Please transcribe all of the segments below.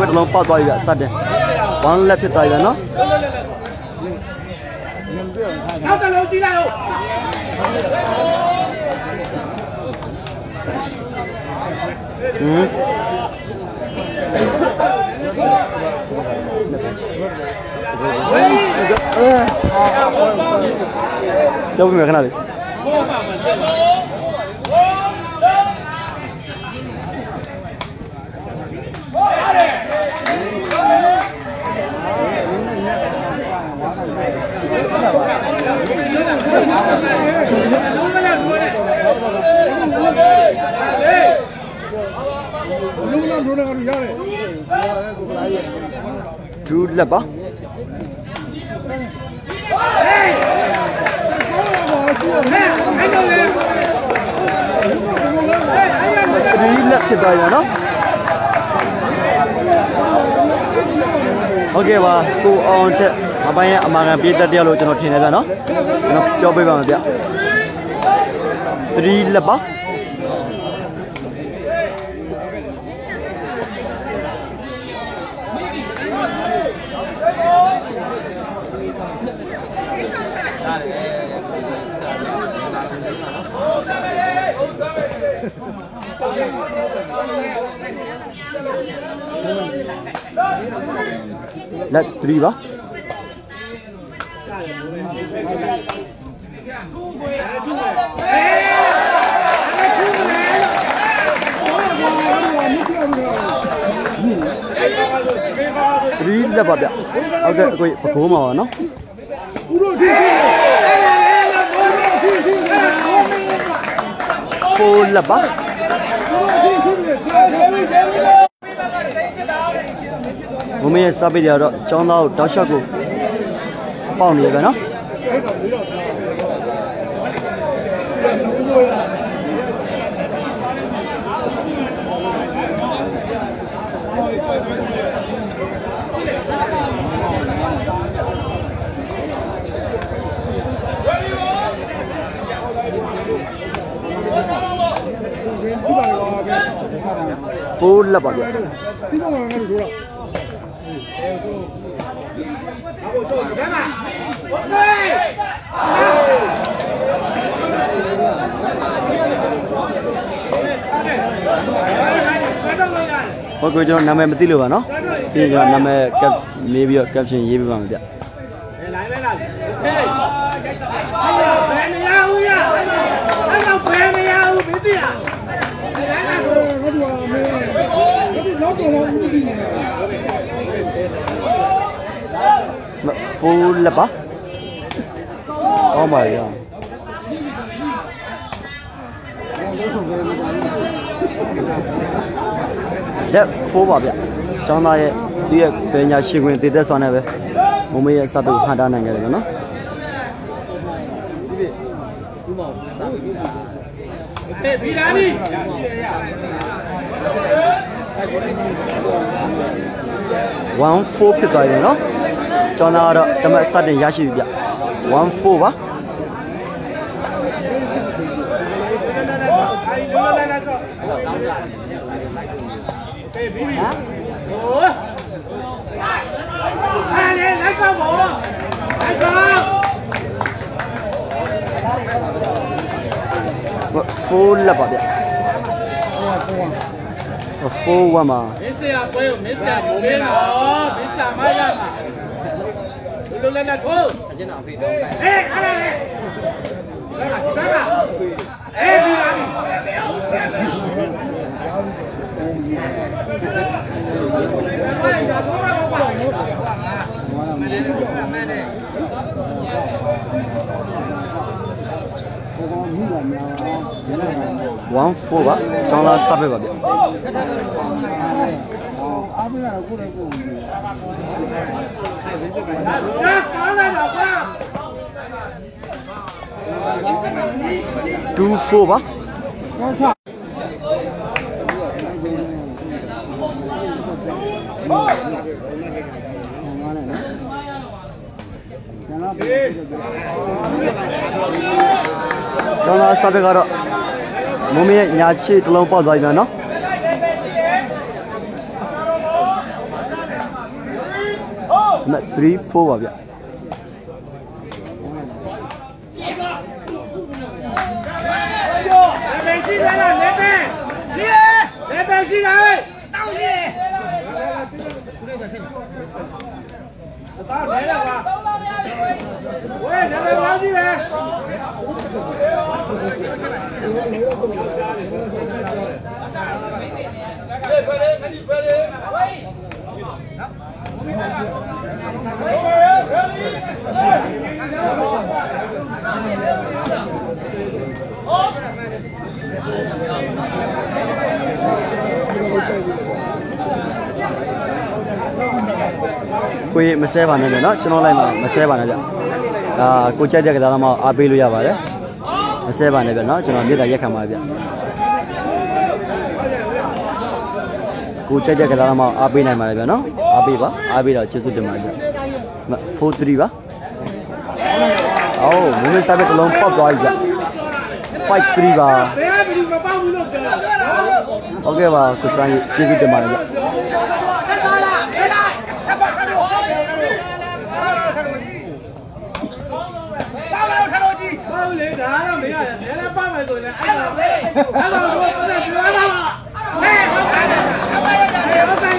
ဘက်တစ်လုံးပေါက်သွားပြီဗျစတင်ဝမ်းလက်ဖြစ်သွားပြီဗျနော်နောက်တစ်လုံးကြည့်လိုက်ဦးဟွန်းကြောက်ပြီမခဏလေး ဒူးလက်ပါဟဲ့အဲ့တော့လေဒူးလက်ဖြစ်သွားပြီဗျနော်ဟုတ်ကဲ့ပါကိုအောင်ချက် မပိုင်းရဲ့အမာခံပြေးတက်တရားလို့ကျွန်တော်ထင်တယ်ဗျနော်ကျွန်တော်ပြောပေးပါမယ်ဗျဒူးလက်ပါလက်3ပါ 3လက်ပါဗျဟုတ်ကဲ့အကိုပကိုးမှာပါနော်ဖိုးလက်ပါဘုံမရဲ့စာပေတွေကတော့ចောင်းသားကိုတောက်လျှောက်ကိုပေါက်နေရပဲနော် ဖိုးလက်ပါဗျ โอเคဘယ်တော့လို့ရတယ် ဟုတ်ကဲ့ကျွန်တော်နာမည်မသိလို့ပါနော်ပြီးကျွန်တော်နာမည်ကပ်လေးပြီးတော့ caption ရေးပေးပါမယ်ဗျအဲလိုင်းလဲလားဟေးဘယ်နေရဦးရအဲ့တော့ဘယ်နေရဦးမသိရဖိုးလက်ပါ ကောင်းပါရဲ့လက်ဖိုးပါဗျចောင်းသားရဲ့သူ့ရဲ့ပညာရှင်ခွင်တည်သက်စွာနဲ့ပဲမမရဲ့စပ်ပြီးဟန်တာနိုင်ကြတယ်နော်ဟဲ့ဒီလားပြီ14ဖြစ်သွားပြီနော်ကျောင်းသားကတော့တမတ်စတင်ရရှိပြီဗျ 14ပါအဲ့ဒီလိုလိုက်လာတော့တောင်းကြဟဲ့ဘီဘီဟိုအဲ့လေလိုက်ကောက်ဖို့လိုက်ကောက်4လက်ပါဗျ4 1မှာမင်းဆရာပွဲကိုမင်းပြန်မင်းတော့မင်းဆာမရမှာ ဒီလိုလည်းနဲ့ထိုးအကျဉ်းတော်ဖေးတော့လိုက်အေးအဲ့ဒါလေလာလာလာလာအေးဒီလာပြီ14ပါကျောင်းသားစပက်ပါဗျ လာကောင်းလာတော့ကွာ24ပါကျောင်းသားစပက်ကတော့မမရဲ့ညာချီတစ်လုံးပေါက်သွားပြီနော် နံပါတ် 3 4ပါဗျ လေပဲရှိလားလေပဲရှိရလေပဲရှိလားတောင်းရှိတာလဲလာပါဝဲလေပဲပါရှိတယ် ကိုကြီးမဆဲပါနဲ့ဗျနော်ကျွန်တော်လိုက်မှာမဆဲပါနဲ့ဗျအာကိုကြက်ကြက်ကစားသမားအားပေးလို့ရပါတယ်မဆဲပါနဲ့ဗျနော်ကျွန်တော်မြေတားရက်ခံပါဗျကိုကြက်ကြက်ကစားသမားအားပေးနိုင်ပါတယ်ဗျနော်အားပေးပါအားပေးတော့ကျေးဇူးတင်ပါတယ်ဗျ43ပါအော်မူမစားပဲတစ်လုံးပေါက်သွားပြီဗျ53ပါဘယ်ကဘယ်လိုမပေါက်ဘူးလို့ပြောတာဟုတ်ကဲ့ပါကိုစမ်းကြီးကျေးဇူးတင်ပါတယ်ဗျ ပေါက်လေဒါတော့မရဘူးလဲလဲပေါက်မယ်ဆိုရင်အဲ့ဒါပဲအဲ့ဒါကိုပြောတာပြောတာပါ ဟဲ့ဟုတ်ကဲ့ဟုတ်ကဲ့ဟုတ်ကဲ့ဟုတ်ကဲ့ဟုတ်ကဲ့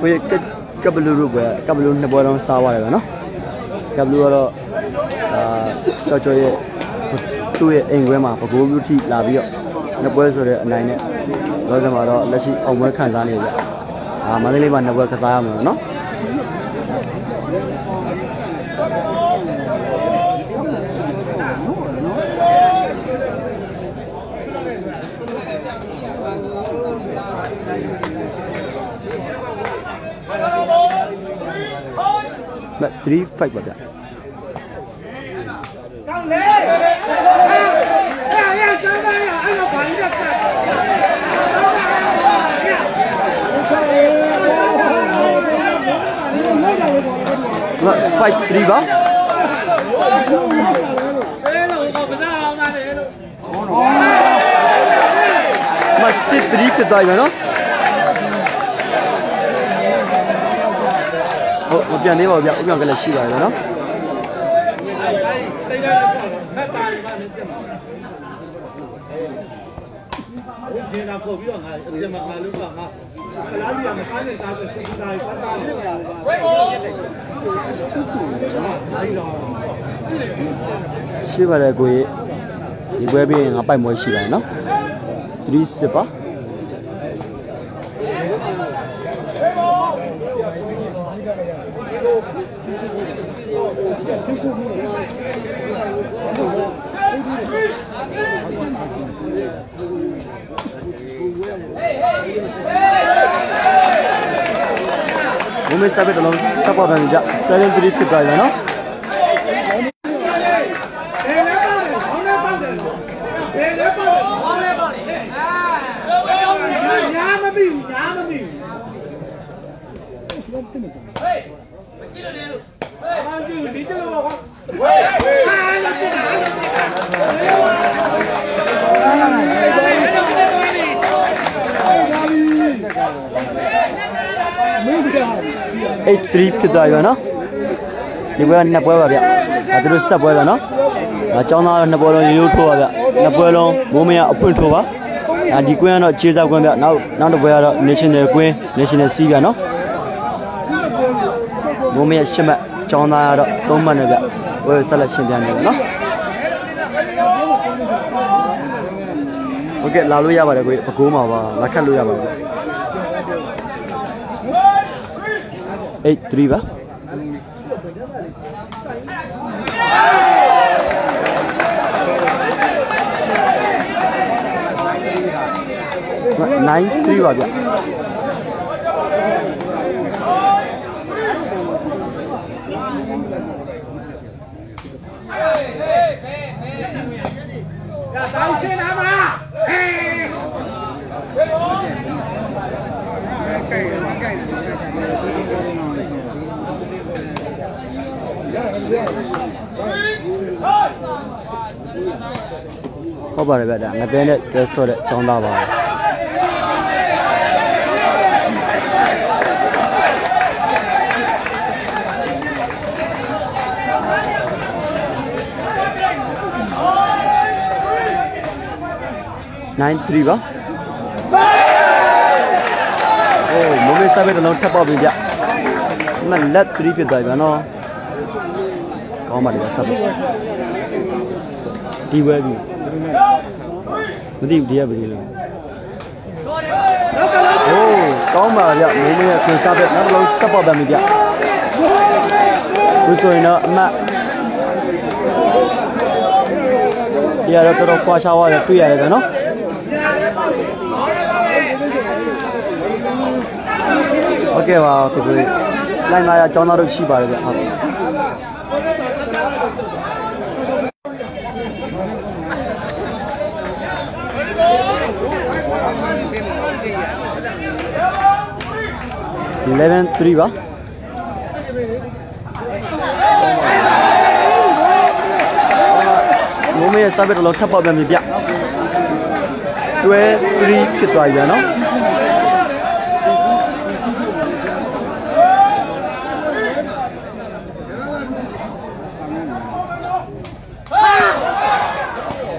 ကိုကြီးကကဘလူတို့ပဲကဘလူနှစ်ပွဲလုံးစားသွားတယ်ဗျနော်ကဘလူကတော့အာကြောက်ကြော်ရဲ့ သူ့ရဲ့အိမ်ခွဲမှာပကိုးပြူထိလာပြီးတော့နှစ်ပွဲဆိုတဲ့အနိုင်နဲ့လောကမှာတော့လက်ရှိအောင်ပွဲခံစားနေကြအာမန္တလေးမှာနှစ်ပွဲကစားရမှာနော်မ3 5ပါဗျ ကောင်းလေအဲ့ရကျောင်းသားရအဲ့တော့ဘာကြီးကတ် မ 5 3ပါဘယ်လိုတော့ကစားအောင်သားလေလို့မ6 3ဖြစ်သွားပြီနော်ဟုတ်မပြန်သေးပါဘူးဗျဥပ္ပံကလည်းရှိပါတယ်နော်တိတ်ရဖက်တာပါနေတယ်မှာဒီနာကိုပြီးတော့ငါဒီမှာငါလို့ကငါက လားကြီးကမစားနဲ့စားဆိုစစ်စားဖတ်တာလေဝဲကိုအဲ့တော့ရှိပါတယ်ကိုကြီးဒီပွဲပြီးရင်ငါပိုက်မွေးရှိပါတယ်နော်3 6ပါဘုံ မေးစားပဲတလုံးတက်ပေါ်တယ်ကြ7 3ဖြစ်သွားပြီနော်ဘယ်လဲပေါ့လဲဘောလဲပေါ့တယ်ဘယ်လဲပေါ့လဲဘောလဲပေါ့တယ်အာညာမပြီးဘူးညာမပြီးဘူးဟေးမကြည့်လို့လေလို့ဟေးအာကြည့်ဒီကျလို့ပါဟေးအာလာကြည့်တာ 8 3ဖြစ်သွားပြီနော်ဒီပွဲကနှစ်ပွဲပါဗျအဲသူတို့ဆက်ပွဲပါနော်အចောင်းသားတော့နှစ်ပွဲလုံးရိုးရိုးထိုးပါဗျနှစ်ပွဲလုံးမိုးမရအဖွင့်ထိုးပါအဒီကွင်းကတော့ခြေစားကွင်းဗျနောက်နောက်တစ်ပွဲကတော့ national ကွင်း national C ဗျနော်မိုးမရရှစ်မှတ်ចောင်းသားကတော့သုံးမှတ်နဲ့ဗျပွဲဆက်လက်ရှင်ပြန်နေတယ်နော်ဟုတ်ကဲ့လာလို့ရပါတယ်ကိုပကိုးမှာပါလက်ခတ်လို့ရပါတယ် eight three ba nine three ba ဗျတိုင်းရှိ ဟုတ်ပါတယ်ဗျာဒါငသဲနဲ့တွဲဆော့တဲ့အကြောင်းသားပါ93ပါ။အိုးမိုးမေးစားပဲတလုံးထပ်ပေါက်ပြီဗျ။အမလက်3ဖြစ်သွားပြီဗျာနော်။ ကောင်းပါလေဗျစပက်ဒီဝဲပြီမသိဘူးဒီကဘယ်လိုလဲโอ้ကောင်းပါဗျမိုးမရဲ့ခွန်စပက်နောက်တစ်လုံးဆက်ပေါက်ပြန်ပြီဗျဒီဆိုရင်တော့အမတ်ဒီကတော့တော်တော်ကွာခြားသွားတယ်တွေ့ရတယ်ဗျနော်ဟုတ်ကဲ့ပါကိုကိုလိုင်းလာရအကြောင်းသားတို့ရှိပါတယ်ဗျဟုတ် 11 3ပါမိုးမရဲ့စပက်တော့ထပ်ပေါက်ပြန်ပြီဗျတွဲ3ဖြစ်သွားပြီဗျနော်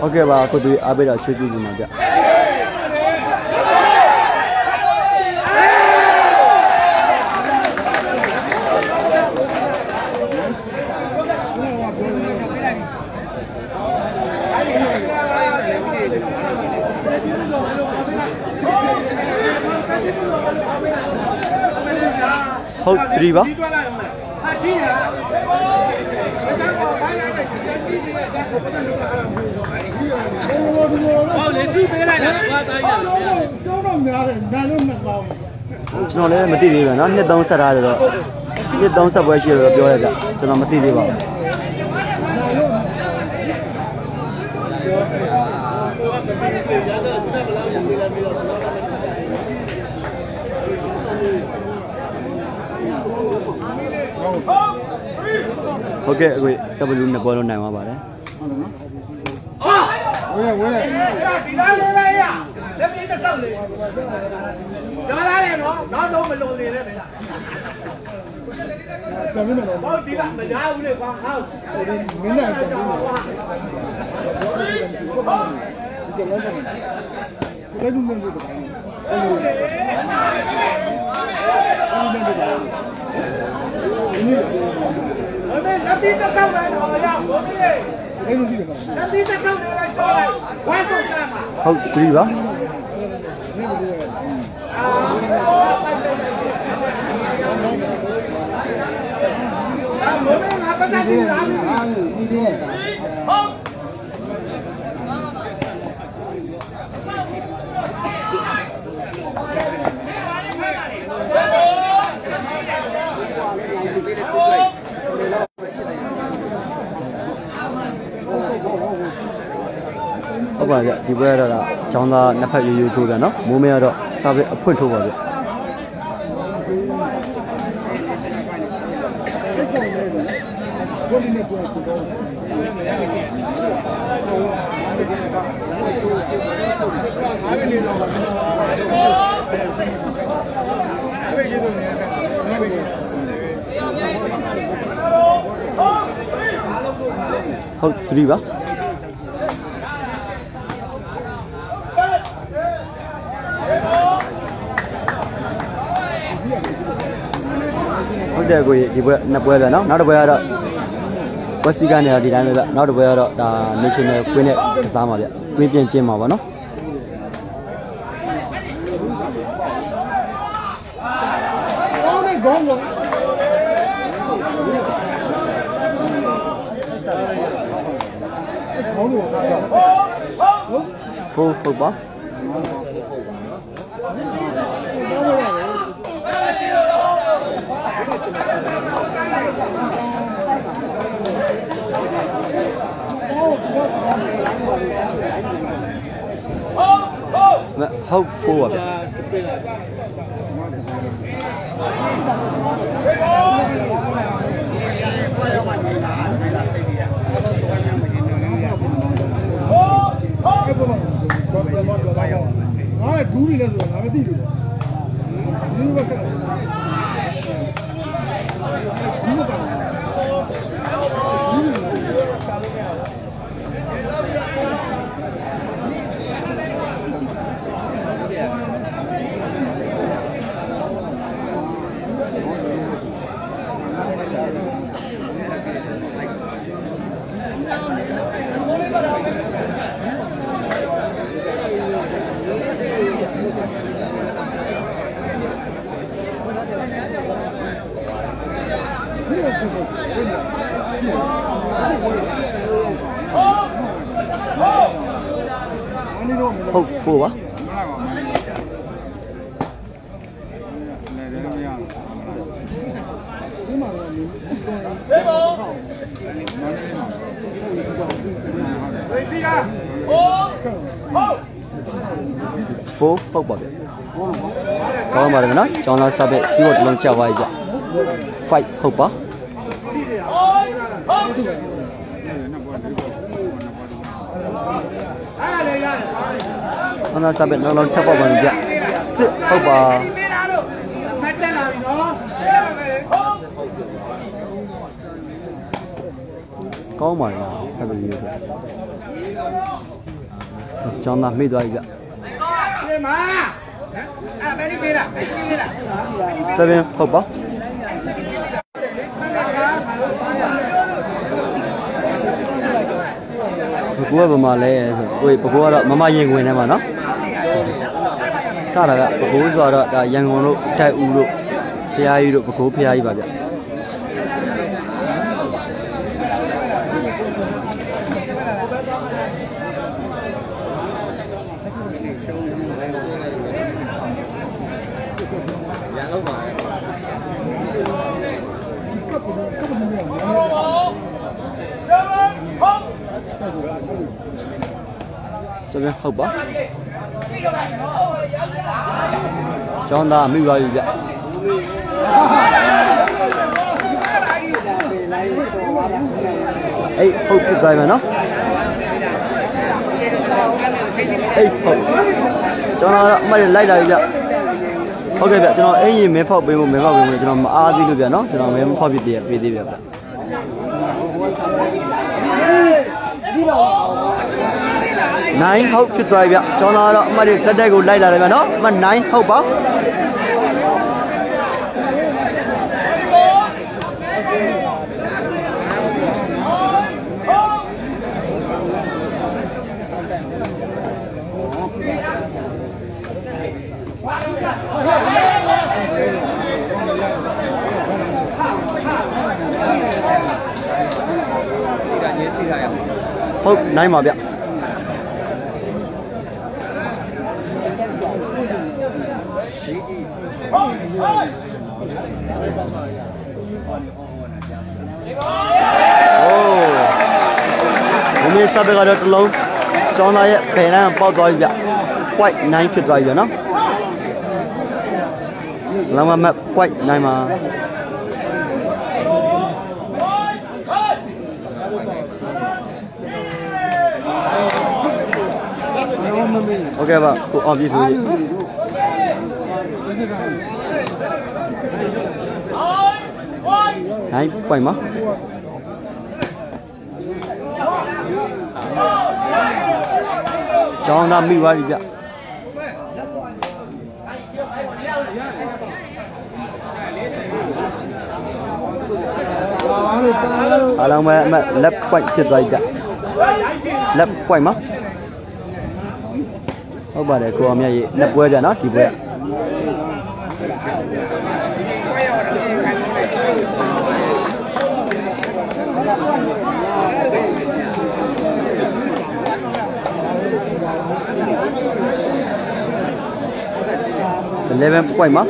ဟုတ်ကဲ့ပါကိုတူအားပေးတော့ချွေးကြည့်နေပါဗျ ဟုတ်3ပါဒီတွက်လိုက်အောင်လားဟာဒီလားဒါကတော့ဘိုင်းလိုက်တဲ့ဒီကြီးရဲ့ဒါကိုဘယ်လိုလုပ်ရအောင်လဲဟောလေစီးပေးလိုက်တာကွာတိုင်းရတယ်ရှုံးတော့များတယ်နာလို့မကောင်းကျွန်တော်လည်းမသိသေးဘူးဗျနော်နှစ်သုံးဆက်ထားတယ်တော့နှစ်သုံးဆက်ပွဲရှိတယ်တော့ပြောရကြကျွန်တော်မသိသေးပါဘူး ဟုတ်ကဲ့အခုကပလူနဲ့ဘောလုံးနိုင်သွားပါတယ်ဝဲဝဲဒီသားလေးပဲရလက်ပြေးတစ်ဆောက်လေးကြော်လာတယ်နော်နောက်တော့မလွန်နေနဲ့မလားတမင်းတော့ဟောဒီကမရဘူးလေကွာဟောမင်းနဲ့တမင်းတော့ဘယ်လိုလဲဒီကောင်အဲ့လိုအဲ့လို ဒီနေ့ဘယ်နဲ့လက်ပြေးတစ်ဆောက်ပဲတော့ရဘိုးကြီးအဲ့လိုဒီကောင်လက်ပြေးတစ်ဆောက်လေးပဲရှော့လိုက်ဝမ်းဆုံးကြမှာဟုတ်ပြီပါအာဘိုးကငါပတ်သက်ပြီးလားအားဒီဒီနဲ့ဟုတ် ပါဗျဒီပွဲကတော့ចောင်းသားနှစ်ဖက်ရိုးရိုးထိုးပြန်နော်မိုးမဲကတော့စားပဲအဖွင့်ထိုးပါဗျဘယ်လိုနဲ့ပြောတော့ဟုတ်3ပါ ဟုတ်တယ်ကိုကြီးဒီပွဲနှစ်ပွဲပဲเนาะနောက်တစ်ပွဲကတော့ဝက်စီကနေတော့ဒီတိုင်းပဲဗျနောက်တစ်ပွဲကတော့ဒါ national queen နဲ့ကစားမှာဗျ queen ပြင်ကျင်းမှာပါเนาะ ကောင်းတဲ့ခေါင်းကိုခေါင်းကိုကတော့ full ဟုတ်ပါ ဟုတ်ဖိုးပါဗျာငါကဒူးနေလဲဆိုတာငါမသိဘူး။ဒီဘက်ကဒူးက ဟုတ်ဖို့ပါ ဒီမှာတော့ဒီ ဆေးဖို့ဝေစီကဟိုးဟုတ် ဖို့ ဟုတ်ပါဗျကောင်းပါတယ်ဗျနော်ကျောင်းသားစာပဲစီးဝတ်တစ်လုံးကြာပါကြ5ဟုတ်ပါဟုတ်အားလည်းရတယ်ကျောင်းသားစာပဲနှလုံးထပ်ပါပါကြစစ်ဟုတ်ပါပေးတာလို့မတ်တက်လာပြီနော်ဟုတ်ကောင်းပါတယ်နော်စာပဲမျိုးဆိုကျောင်းသားမိသွားပြီဗျ ဒီမှာအဲ့ဘယ်လိုပေးတာဘယ်လိုပေးတာ7ဟုတ်ပါဘကူကဗမာလဲဆိုဟိုဘကူကတော့မမရင်ဝင်ထဲမှာနော်စတာကဘကူဆိုတော့ဒါရန်ကုန်တို့တိုက်ဦးတို့ဖျားကြီးတို့ဘကူဖျားကြီးပါဗျ စပြန်ဟုတ်ပါကျောင်းသားမိသွားပြီဗျအေးဟုတ်ဖြစ်သွားပြီနော်အေးဟုတ်ကျွန်တော်တော့အမှတ်လိုက်လာပြီဗျဟုတ်ကဲ့ဗျကျွန်တော်အင်ရင်မဲဖောက်ပေးဖို့မဲဖောက်ပေးဖို့ကျွန်တော်မအားသေးလို့ဗျနော်ကျွန်တော်မဲမဖောက်ဖြစ်သေးပေးသေးဗျဗျနိုင်ဟုတ်ဖြစ်သွားပြီ ဗျကျွန်တော်ကတော့အမှတ်တွေစက်တက်ကိုလိုက်လာတယ်ဗျနော်အမှတ်9ဟုတ်ပါဟုတ်နိုင်ပါဗျโမင်းစပယ်ကတော့တစ်လုံးကျောင်းသားရဲ့ဖယ်လန်းပေါက်သွားပြီဗျ white 9ဖြစ်သွားပြီဗျနော်လမ်းမမတ် white 9မှာโอเคပါကိုအောင်ပြည့်သူကြီးနိုင်ပိုင်မှာ ကျောင်းသားမိသွားပြီဗျအားလုံးပဲအမလက် point ဖြစ်သွားပြီဗျလက် point မှာဟုတ်ပါတယ်ကိုအောင်မြတ်ရေလက်ပွဲကြနော်ဒီပွဲ 11 point မှာ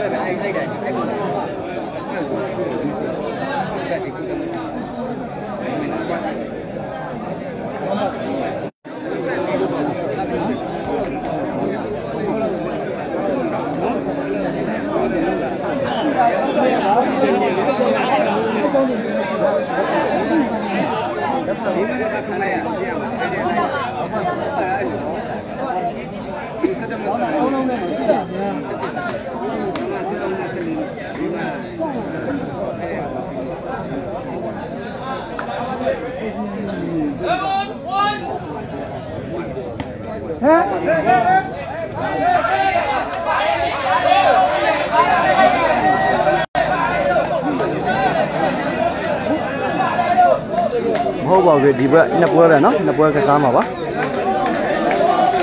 မဟုတ်ပါဘူးဒီဘက်နှစ်ပွဲပဲเนาะနှစ်ပွဲကစားမှာပါ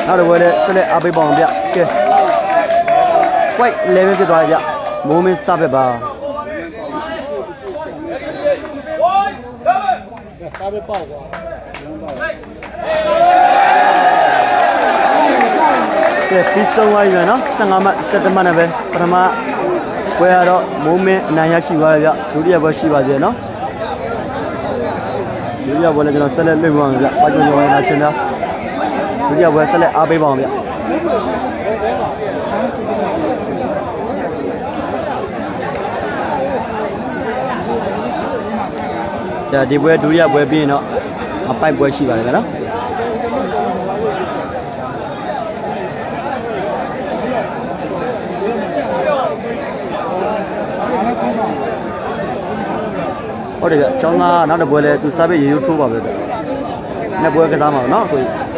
နောက်တစ်ပွဲလည်းဆက်လက်အားပေးပါအောင်ဗျကဲ white level ဖြစ်သွားပြီဗျမိုးမင်းစပက်ပါ စားပဲပေါ့ကွာ ကဲပြီးဆုံးသွားပြီဗျနော်15မှတ်17မှတ်နဲ့ပဲပထမပွဲကတော့မိုးမင်းအနိုင်ရရှိသွားတယ်ဗျဒုတိယပွဲရှိပါသေးတယ်နော်ဒုတိယပွဲလည်းကျွန်တော်ဆက်လက်လွှင့်ပါမယ်ဗျပါကြုံကြုံရနာရှင်ဗျဒုတိယပွဲဆက်လက်အားပေးပါအောင်ဗျဒါဒီပွဲဒုတိယပွဲပြီးရင်တော့အပိုက်ပွဲရှိပါတယ်ဗျနော် ဟုတ်တယ်ဗျကျောင်းသားနောက်တစ်ပွဲလဲသူစားပဲရေရိုးထိုးပါပဲဗျနှစ်ပွဲကစားမှာနော်ကိုကြီး